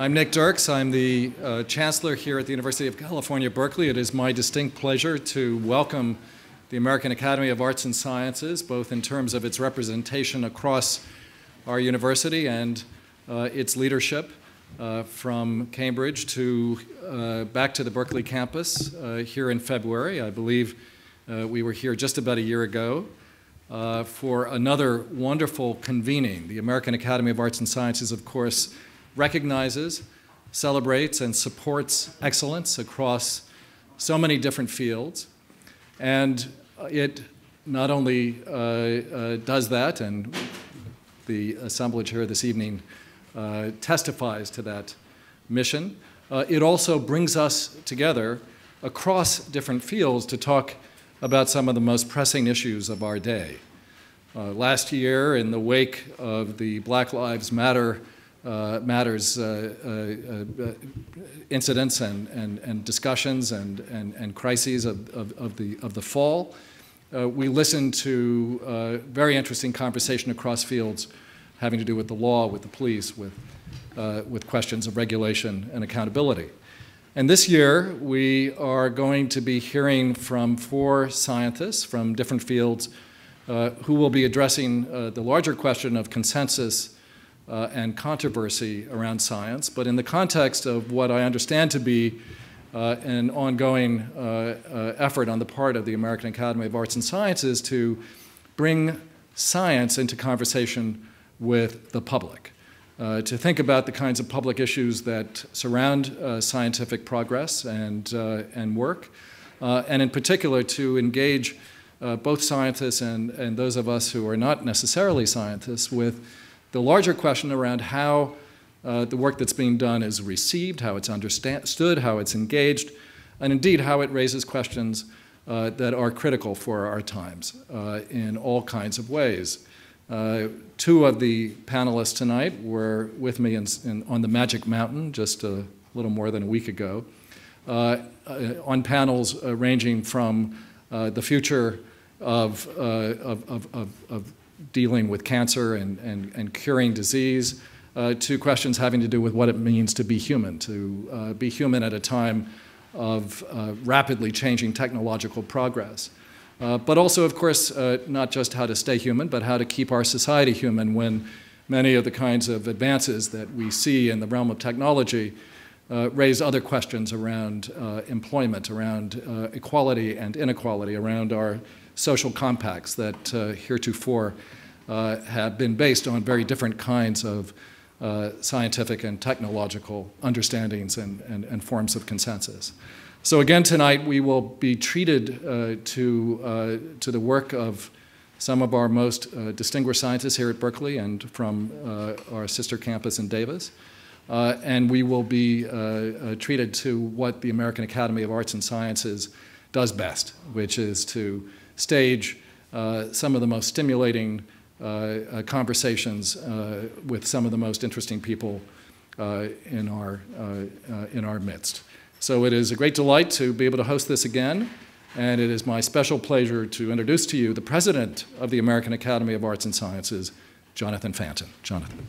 I'm Nick Dirks. I'm the uh, Chancellor here at the University of California, Berkeley. It is my distinct pleasure to welcome the American Academy of Arts and Sciences, both in terms of its representation across our university and uh, its leadership uh, from Cambridge to uh, back to the Berkeley campus uh, here in February. I believe uh, we were here just about a year ago for another wonderful convening. The American Academy of Arts and Sciences, of course, recognizes, celebrates, and supports excellence across so many different fields. And it not only uh, uh, does that, and the assemblage here this evening uh, testifies to that mission, uh, it also brings us together across different fields to talk about some of the most pressing issues of our day. Uh, last year, in the wake of the Black Lives Matter uh, Matters uh, uh, uh, incidents and, and, and discussions and, and, and crises of, of, of, the, of the fall, we listened to very interesting conversation across fields having to do with the law, with the police, with, with questions of regulation and accountability. And this year, we are going to be hearing from four scientists from different fields uh, who will be addressing uh, the larger question of consensus uh, and controversy around science, but in the context of what I understand to be uh, an ongoing uh, effort on the part of the American Academy of Arts and Sciences to bring science into conversation with the public. Uh, to think about the kinds of public issues that surround uh, scientific progress and, uh, and work, uh, and in particular to engage uh, both scientists and, and those of us who are not necessarily scientists with the larger question around how the work that's being done is received, how it's understood, how it's engaged, and indeed how it raises questions that are critical for our times in all kinds of ways. Uh, two of the panelists tonight were with me in, in, on the Magic Mountain just a little more than a week ago uh, uh, on panels uh, ranging from uh, the future of, uh, of, of, of, dealing with cancer and, and, and curing disease to questions having to do with what it means to be human, to be human at a time of rapidly changing technological progress. Uh, but also, of course, uh, not just how to stay human, but how to keep our society human when many of the kinds of advances that we see in the realm of technology uh, raise other questions around uh, employment, around uh, equality and inequality, around our social compacts that uh, heretofore have been based on very different kinds of scientific and technological understandings and, and, and forms of consensus. So again tonight we will be treated uh, to, uh, to the work of some of our most uh, distinguished scientists here at Berkeley and from uh, our sister campus in Davis. Uh, and we will be uh, treated to what the American Academy of Arts and Sciences does best, which is to stage uh, some of the most stimulating uh, uh, conversations with some of the most interesting people in, our, in our midst. So it is a great delight to be able to host this again, and it is my special pleasure to introduce to you the president of the American Academy of Arts and Sciences, Jonathan Fanton. Jonathan.